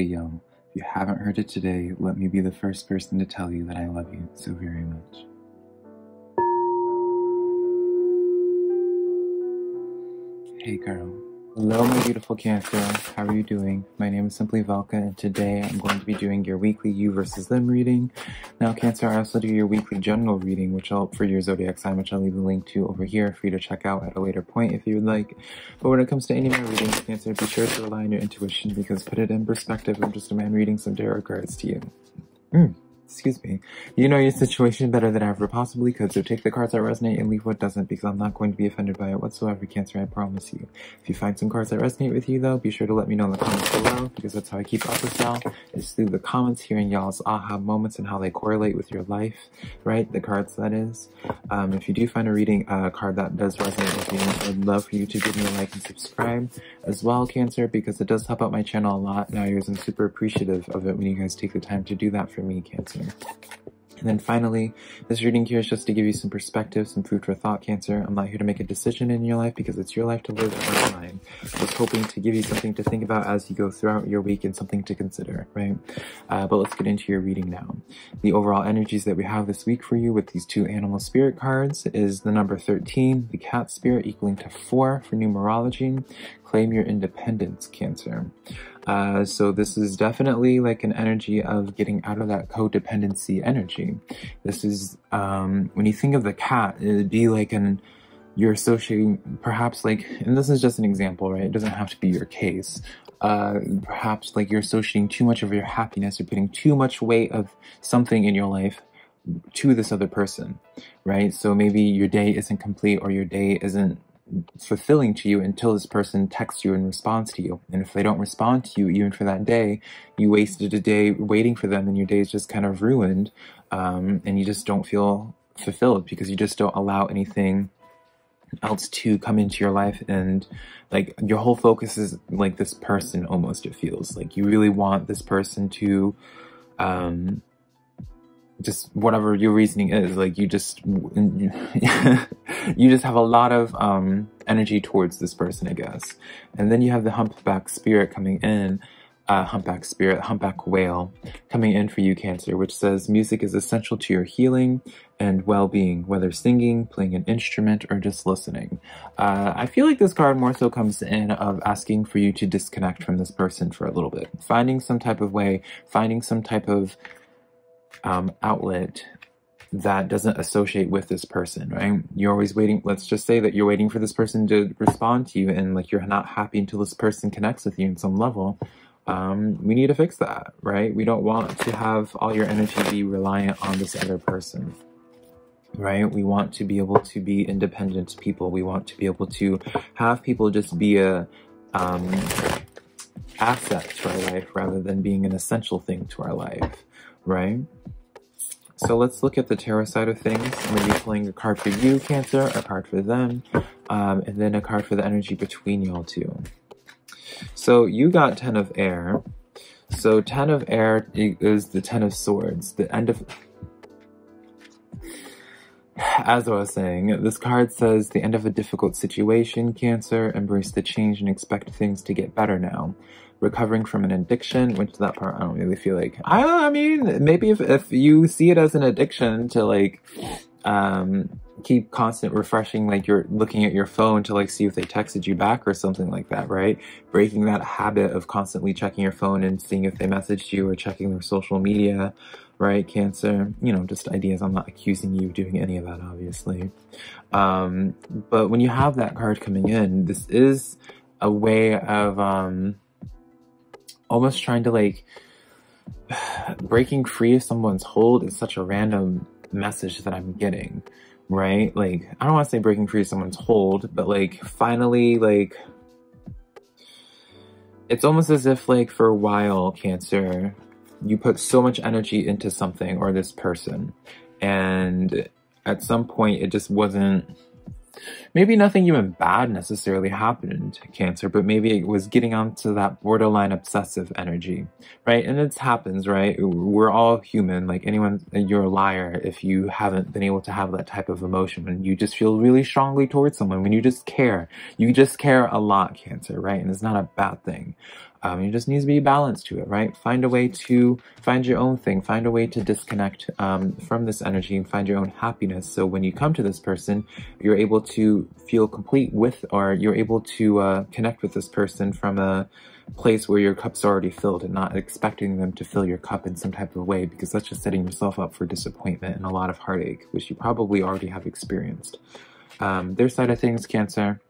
If you haven't heard it today, let me be the first person to tell you that I love you so very much. Hey, girl. Hello, my beautiful Cancer. How are you doing? My name is Simply Velca, and today I'm going to be doing your weekly you versus them reading. Now, Cancer, I also do your weekly general reading, which I'll for your zodiac sign, which I'll leave a link to over here for you to check out at a later point if you would like. But when it comes to any of my readings, Cancer, be sure to rely on your intuition because put it in perspective, I'm just a man reading some tarot cards to you. Mm excuse me, you know your situation better than I ever possibly could, so take the cards that resonate and leave what doesn't because I'm not going to be offended by it whatsoever, Cancer, I promise you. If you find some cards that resonate with you though, be sure to let me know in the comments below because that's how I keep up with y'all, is through the comments, hearing y'all's aha moments and how they correlate with your life, right? The cards that is. Um, if you do find a reading uh, card that does resonate with you, I'd love for you to give me a like and subscribe as well, Cancer, because it does help out my channel a lot. Now, I'm super appreciative of it when you guys take the time to do that for me, Cancer. And then finally, this reading here is just to give you some perspective, some food for thought, Cancer. I'm not here to make a decision in your life because it's your life to live, not mine. Was hoping to give you something to think about as you go throughout your week and something to consider, right? Uh, but let's get into your reading now. The overall energies that we have this week for you with these two animal spirit cards is the number 13, the cat spirit equaling to 4 for numerology. Claim your independence, Cancer. Uh, so this is definitely like an energy of getting out of that codependency energy. This is, um, when you think of the cat, it'd be like an, you're associating perhaps like, and this is just an example, right? It doesn't have to be your case. Uh, perhaps like you're associating too much of your happiness or putting too much weight of something in your life to this other person, right? So maybe your day isn't complete or your day isn't fulfilling to you until this person texts you and responds to you. And if they don't respond to you, even for that day, you wasted a day waiting for them and your day is just kind of ruined. Um, and you just don't feel fulfilled because you just don't allow anything else to come into your life and like your whole focus is like this person almost it feels like you really want this person to um just whatever your reasoning is like you just you just have a lot of um energy towards this person i guess and then you have the humpback spirit coming in uh, humpback spirit, humpback whale coming in for you, Cancer, which says music is essential to your healing and well being, whether singing, playing an instrument, or just listening. Uh, I feel like this card more so comes in of asking for you to disconnect from this person for a little bit, finding some type of way, finding some type of um, outlet that doesn't associate with this person, right? You're always waiting. Let's just say that you're waiting for this person to respond to you and like you're not happy until this person connects with you in some level. Um, we need to fix that, right? We don't want to have all your energy be reliant on this other person, right? We want to be able to be independent people. We want to be able to have people just be a, um, asset to our life rather than being an essential thing to our life right? So let's look at the tarot side of things. I'm going to be pulling a card for you, Cancer, a card for them, um, and then a card for the energy between y'all two. So you got Ten of Air. So Ten of Air is the Ten of Swords, the end of... As I was saying, this card says the end of a difficult situation, Cancer, embrace the change and expect things to get better now recovering from an addiction, which that part I don't really feel like. I, I mean, maybe if, if you see it as an addiction to like, um, keep constant refreshing, like you're looking at your phone to like see if they texted you back or something like that, right? Breaking that habit of constantly checking your phone and seeing if they messaged you or checking their social media, right? Cancer, you know, just ideas. I'm not accusing you of doing any of that, obviously. Um, but when you have that card coming in, this is a way of, um, almost trying to like breaking free of someone's hold is such a random message that I'm getting, right? Like, I don't want to say breaking free of someone's hold, but like finally, like, it's almost as if like for a while, Cancer, you put so much energy into something or this person, and at some point it just wasn't maybe nothing even bad necessarily happened to cancer, but maybe it was getting onto that borderline obsessive energy, right? And it happens, right? We're all human. Like anyone, you're a liar if you haven't been able to have that type of emotion when you just feel really strongly towards someone, when you just care. You just care a lot, cancer, right? And it's not a bad thing. Um, it just need to be balanced to it, right? Find a way to find your own thing, find a way to disconnect um, from this energy and find your own happiness. So when you come to this person, you're able to feel complete with, or you're able to uh, connect with this person from a place where your cup's already filled and not expecting them to fill your cup in some type of way because that's just setting yourself up for disappointment and a lot of heartache, which you probably already have experienced. Um, their side of things, Cancer,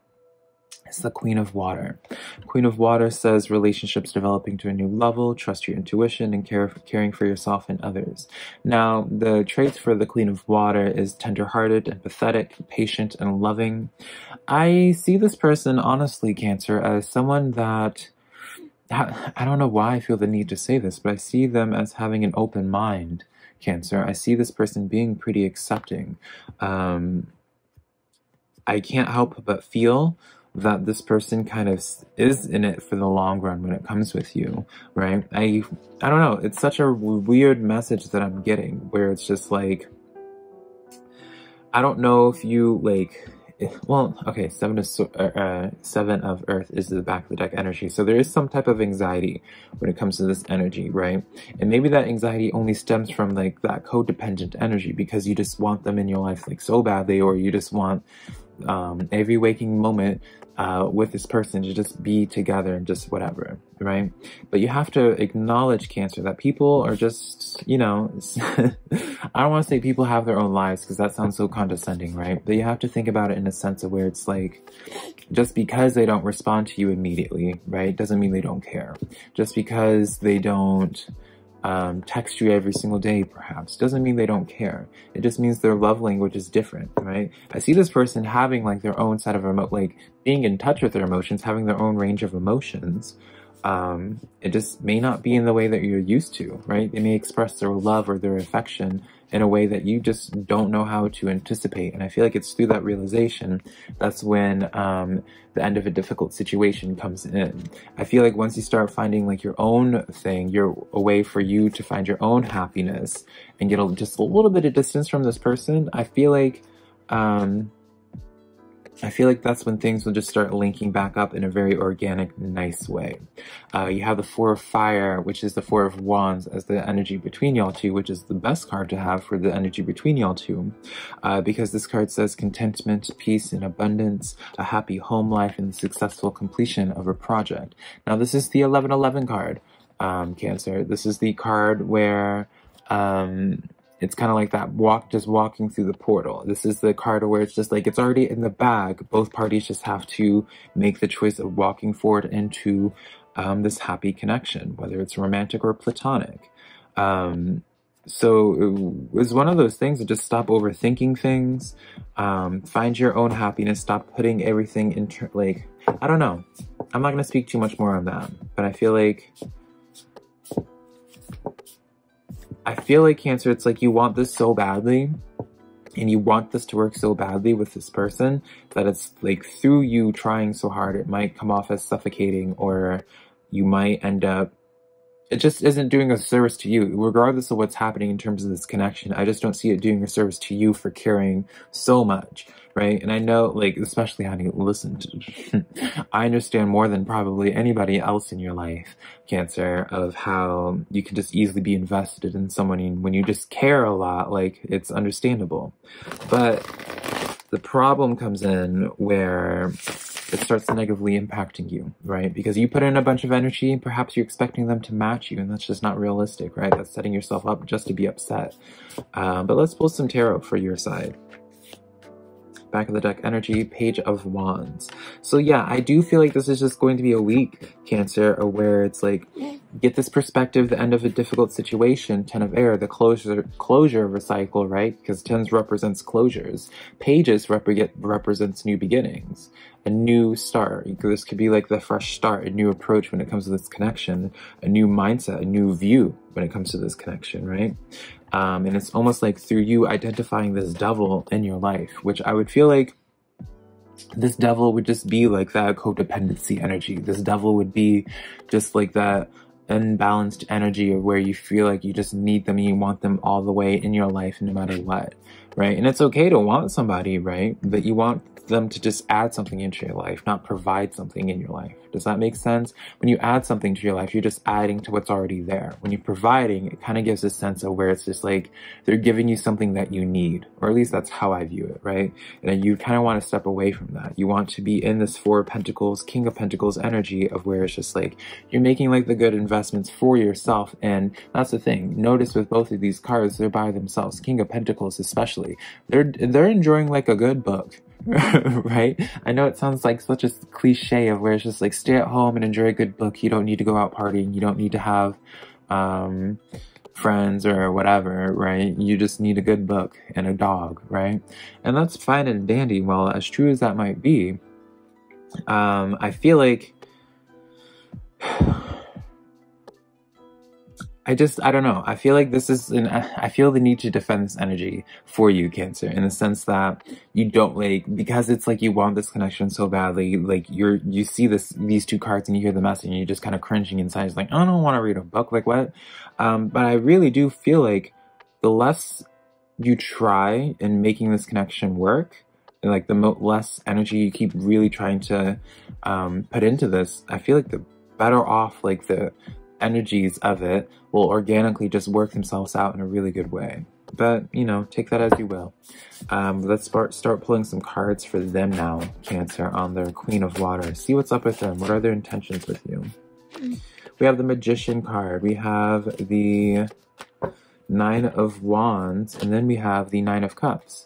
is the Queen of Water. Queen of Water says relationships developing to a new level, trust your intuition, and care, caring for yourself and others. Now, the traits for the Queen of Water is tenderhearted, empathetic, patient, and loving. I see this person, honestly, Cancer, as someone that I don't know why I feel the need to say this, but I see them as having an open mind, Cancer. I see this person being pretty accepting. Um, I can't help but feel that this person kind of is in it for the long run when it comes with you, right? I I don't know. It's such a weird message that I'm getting where it's just like I don't know if you like well, okay, seven of uh, uh, seven of Earth is the back of the deck energy, so there is some type of anxiety when it comes to this energy, right? And maybe that anxiety only stems from like that codependent energy because you just want them in your life like so badly, or you just want um, every waking moment uh, with this person to just be together and just whatever, right? But you have to acknowledge cancer that people are just, you know, I don't want to say people have their own lives because that sounds so condescending, right? But you have to think about it in a sense of where it's like, just because they don't respond to you immediately, right, doesn't mean they don't care. Just because they don't, um, text you every single day, perhaps. Doesn't mean they don't care. It just means their love language is different, right? I see this person having like their own set of emo- like being in touch with their emotions, having their own range of emotions, um, it just may not be in the way that you're used to, right? They may express their love or their affection in a way that you just don't know how to anticipate. And I feel like it's through that realization that's when um, the end of a difficult situation comes in. I feel like once you start finding like your own thing, your a way for you to find your own happiness and get a, just a little bit of distance from this person, I feel like um, I feel like that's when things will just start linking back up in a very organic, nice way. Uh, you have the Four of Fire, which is the Four of Wands, as the energy between y'all two, which is the best card to have for the energy between y'all two, uh, because this card says contentment, peace, and abundance, a happy home life, and the successful completion of a project. Now, this is the 1111 card, um, Cancer. This is the card where um, it's kind of like that walk, just walking through the portal. This is the card where it's just like it's already in the bag. Both parties just have to make the choice of walking forward into um, this happy connection, whether it's romantic or platonic. Um, so it was one of those things to just stop overthinking things, um, find your own happiness, stop putting everything into like I don't know. I'm not gonna speak too much more on that, but I feel like I feel like Cancer, it's like you want this so badly and you want this to work so badly with this person that it's like through you trying so hard, it might come off as suffocating or you might end up it just isn't doing a service to you, regardless of what's happening in terms of this connection. I just don't see it doing a service to you for caring so much, right? And I know, like, especially having listened, I understand more than probably anybody else in your life, Cancer, of how you can just easily be invested in someone when you just care a lot, like, it's understandable. But the problem comes in where it starts negatively impacting you, right? Because you put in a bunch of energy and perhaps you're expecting them to match you, and that's just not realistic, right? That's setting yourself up just to be upset. Uh, but let's pull some tarot for your side back of the deck energy, Page of Wands. So yeah, I do feel like this is just going to be a week, Cancer, where it's like, get this perspective, the end of a difficult situation, Ten of Air, the closure closure of a cycle, right? Because Tens represents closures. Pages represent represents new beginnings, a new start. This could be like the fresh start, a new approach when it comes to this connection, a new mindset, a new view when it comes to this connection, right? Um, and it's almost like through you identifying this devil in your life, which I would feel like this devil would just be like that codependency energy. This devil would be just like that unbalanced energy of where you feel like you just need them and you want them all the way in your life no matter what, right? And it's okay to want somebody, right? But you want them to just add something into your life, not provide something in your life. Does that make sense? When you add something to your life, you're just adding to what's already there. When you're providing, it kind of gives a sense of where it's just like they're giving you something that you need, or at least that's how I view it, right? And you kind of want to step away from that. You want to be in this Four of Pentacles, King of Pentacles energy of where it's just like you're making like the good investments for yourself. And that's the thing. Notice with both of these cards, they're by themselves. King of Pentacles, especially, they're they're enjoying like a good book. right? I know it sounds like such a cliche of where it's just like stay at home and enjoy a good book. You don't need to go out partying. You don't need to have um, friends or whatever, right? You just need a good book and a dog, right? And that's fine and dandy. Well, as true as that might be, um, I feel like I just, I don't know. I feel like this is an, I feel the need to defend this energy for you, Cancer, in the sense that you don't like, because it's like you want this connection so badly, like you're, you see this, these two cards and you hear the message and you're just kind of cringing inside. It's like, I don't want to read a book, like what? Um, but I really do feel like the less you try in making this connection work, and like the less energy you keep really trying to um, put into this, I feel like the better off like the energies of it will organically just work themselves out in a really good way. But, you know, take that as you will. Um, let's start, start pulling some cards for them now, Cancer, on their Queen of Water. See what's up with them. What are their intentions with you? We have the Magician card. We have the Nine of Wands. And then we have the Nine of Cups.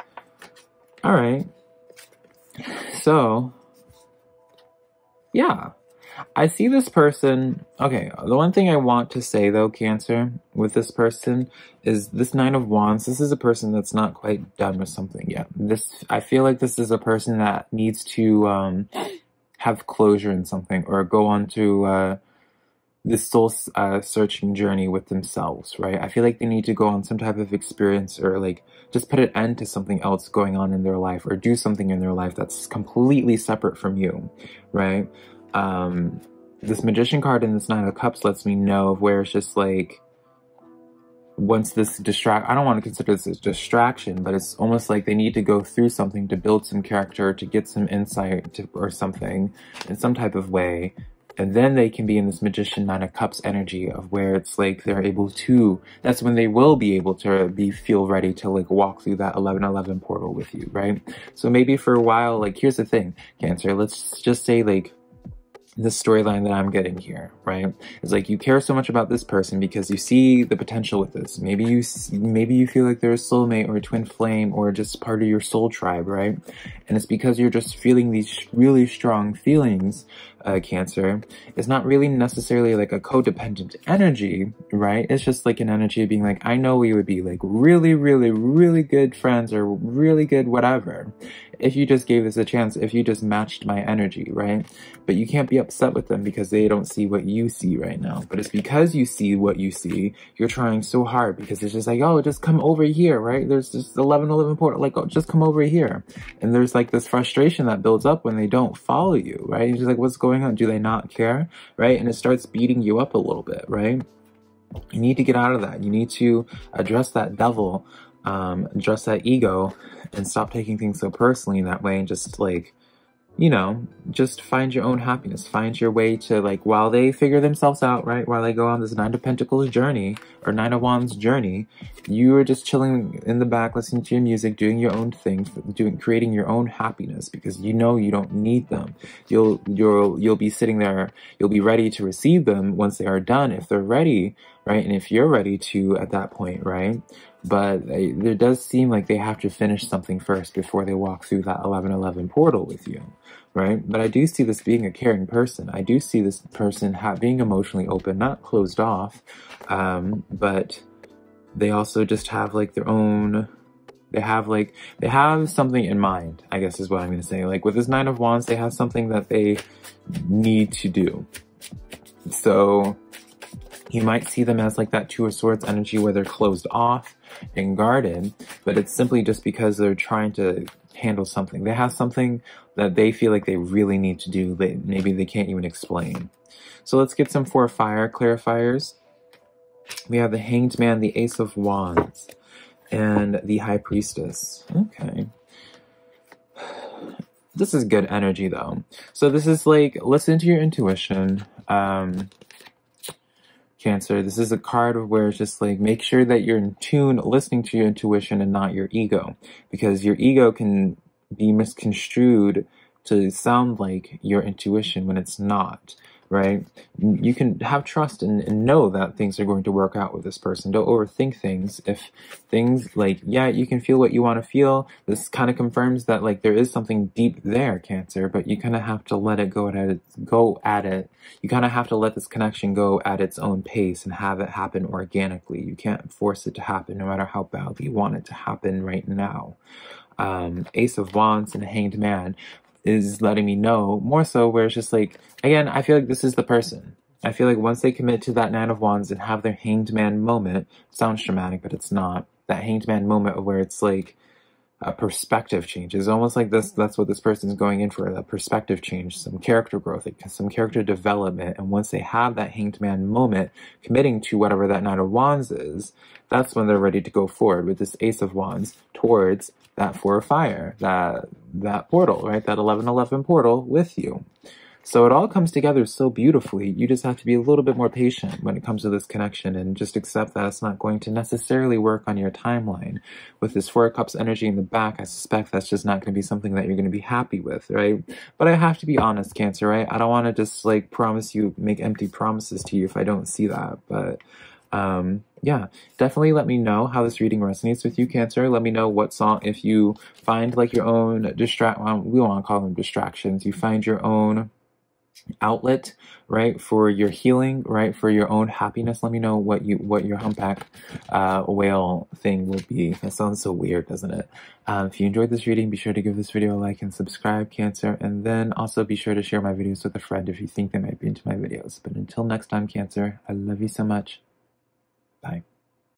All right. So, yeah. I see this person. Okay, the one thing I want to say though, Cancer, with this person is this Nine of Wands. This is a person that's not quite done with something yet. This I feel like this is a person that needs to um, have closure in something or go on to uh, this soul uh, searching journey with themselves, right? I feel like they need to go on some type of experience or like just put an end to something else going on in their life or do something in their life that's completely separate from you, right? Um, this magician card in this nine of cups lets me know of where it's just like once this distract i don't want to consider this a distraction but it's almost like they need to go through something to build some character to get some insight to, or something in some type of way. And then they can be in this magician nine of cups energy of where it's like they're able to that's when they will be able to be feel ready to like walk through that 1111 portal with you right? So maybe for a while like here's the thing cancer let's just say like the storyline that I'm getting here, right? It's like you care so much about this person because you see the potential with this. Maybe you maybe you feel like they're a soulmate or a twin flame or just part of your soul tribe, right? And it's because you're just feeling these really strong feelings, uh, Cancer. It's not really necessarily like a codependent energy, right? It's just like an energy of being like, I know we would be like really, really, really good friends or really good whatever if you just gave this a chance, if you just matched my energy, right? But you can't be upset with them because they don't see what you see right now. But it's because you see what you see, you're trying so hard because it's just like, oh, just come over here, right? There's just 11, 11 port, like, oh, just come over here. And there's like this frustration that builds up when they don't follow you, right? You're just like, what's going on? Do they not care? Right? And it starts beating you up a little bit, right? You need to get out of that. You need to address that devil um, address that ego and stop taking things so personally in that way and just like you know, just find your own happiness. Find your way to like while they figure themselves out, right? While they go on this Nine of Pentacles journey or Nine of Wands journey, you are just chilling in the back, listening to your music, doing your own thing, doing creating your own happiness because you know you don't need them. You'll you'll you'll be sitting there, you'll be ready to receive them once they are done if they're ready, right? And if you're ready to at that point, right? But they, there does seem like they have to finish something first before they walk through that 1111 portal with you, right? But I do see this being a caring person. I do see this person having being emotionally open, not closed off, um, but they also just have like their own they have like they have something in mind i guess is what i'm to say like with this nine of wands they have something that they need to do so you might see them as like that two of swords energy where they're closed off and guarded, but it's simply just because they're trying to handle something. They have something that they feel like they really need to do that maybe they can't even explain. So let's get some four fire clarifiers. We have the Hanged Man, the Ace of Wands, and the High Priestess. Okay. This is good energy though. So this is like, listen to your intuition. Um, Cancer, this is a card where it's just like make sure that you're in tune listening to your intuition and not your ego because your ego can be misconstrued to sound like your intuition when it's not right? You can have trust and, and, know that things are going to work out with this person. Don't overthink things. If things like, yeah, you can feel what you want to feel, this kind of confirms that like there is something deep there, Cancer, but you kind of have to let it go at it, go at it. You kind of have to let this connection go at its own pace and have it happen organically. You can't force it to happen no matter how badly you want it to happen right now. Um, Ace of Wands and Hanged Man is letting me know more so where it's just like again i feel like this is the person. I feel like once they commit to that nine of wands and have their hanged man moment sounds dramatic but it's not. That hanged man moment where it's like a perspective change it's almost like this that's what this person is going in for a perspective change some character growth some character development and once they have that hanged man moment committing to whatever that nine of wands is that's when they're ready to go forward with this ace of wands towards that four of fire that that portal, right? That 1111 portal with you. So it all comes together so beautifully. You just have to be a little bit more patient when it comes to this connection and just accept that it's not going to necessarily work on your timeline. With this Four Cups energy in the back, I suspect that's just not going to be something that you're going to be happy with, right? But I have to be honest, Cancer, right? I don't want to just like promise you, make empty promises to you if I don't see that. But um, yeah, definitely let me know how this reading resonates with you, Cancer. Let me know what song, if you find like your own distract, we want to call them distractions. You find your own outlet, right, for your healing, right, for your own happiness. Let me know what you, what your humpback, uh, whale thing would be. That sounds so weird, doesn't it? Um, if you enjoyed this reading, be sure to give this video a like and subscribe, Cancer, and then also be sure to share my videos with a friend if you think they might be into my videos. But until next time, Cancer, I love you so much. Bye.